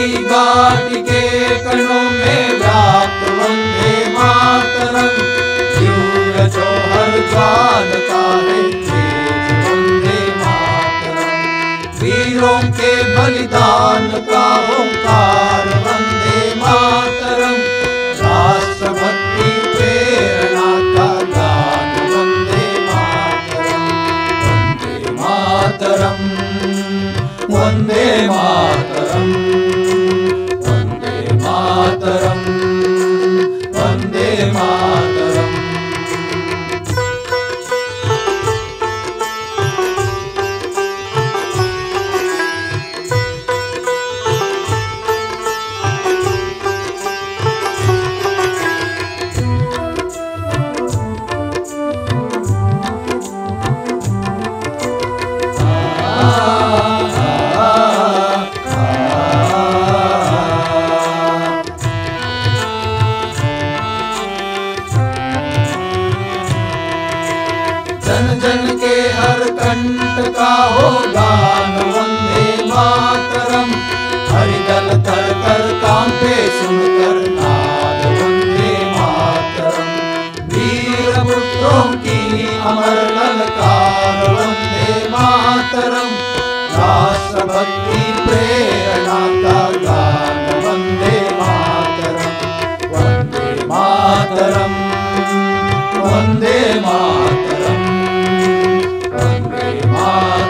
हल्दी घाट के कणों में व्याप्त वंदे मातरम। जौहर ज्वालता है वंदे मातरम। वीरों के बलिदान का ओंकार, वंदे मातरम। राष्ट्रभक्ति प्रेरणा का गान वंदे मातरम वंदे मातरम। कंठ का हो गान वंदे मातरम। हरिदल थर थर कांपे सुनकर नाद, वंदे मातरम। वीर पुत्रों की अमर ललकार, वंदे मातरम। राष्ट्रभक्ति प्रेरणा का गान, वंदे मातरम। वंदे मातरम।